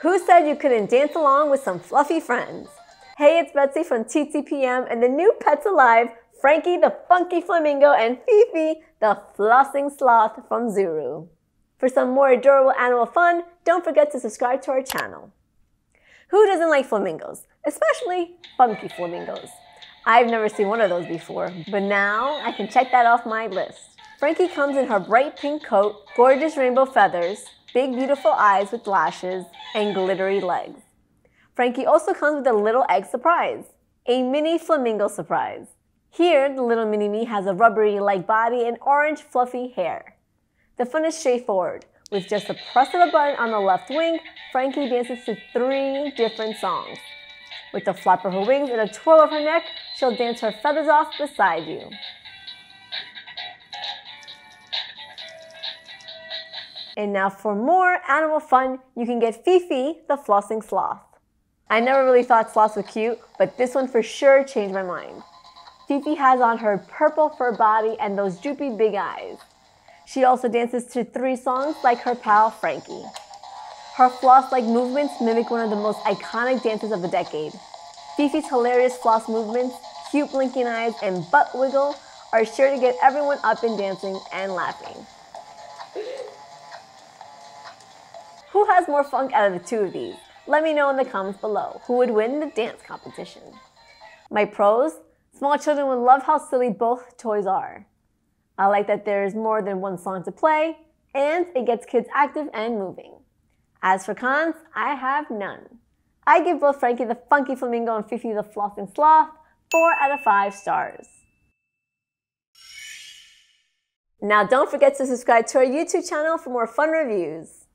Who said you couldn't dance along with some fluffy friends? Hey, it's Betsy from TTPM and the new Pets Alive, Frankie the Funky Flamingo and Fifi the Flossing Sloth from Zuru. For some more adorable animal fun, don't forget to subscribe to our channel. Who doesn't like flamingos? Especially funky flamingos. I've never seen one of those before, but now I can check that off my list. Frankie comes in her bright pink coat, gorgeous rainbow feathers, big beautiful eyes with lashes, and glittery legs. Frankie also comes with a little egg surprise, a mini flamingo surprise. Here, the little mini-me has a rubbery-like body and orange fluffy hair. The fun is straightforward. With just the press of a button on the left wing, Frankie dances to three different songs. With a flap of her wings and a twirl of her neck, she'll dance her feathers off beside you. And now for more animal fun, you can get Fifi, the flossing sloth. I never really thought sloths were cute, but this one for sure changed my mind. Fifi has on her purple fur body and those droopy big eyes. She also dances to three songs like her pal Frankie. Her floss-like movements mimic one of the most iconic dances of the decade. Fifi's hilarious floss movements, cute blinking eyes, and butt wiggle are sure to get everyone up and dancing and laughing. Who has more funk out of the two of these? Let me know in the comments below who would win the dance competition. My pros? Small children would love how silly both toys are. I like that there is more than one song to play, and it gets kids active and moving. As for cons, I have none. I give both Frankie the Funky Flamingo and Fifi the Flossing Sloth 4 out of 5 stars. Now don't forget to subscribe to our YouTube channel for more fun reviews.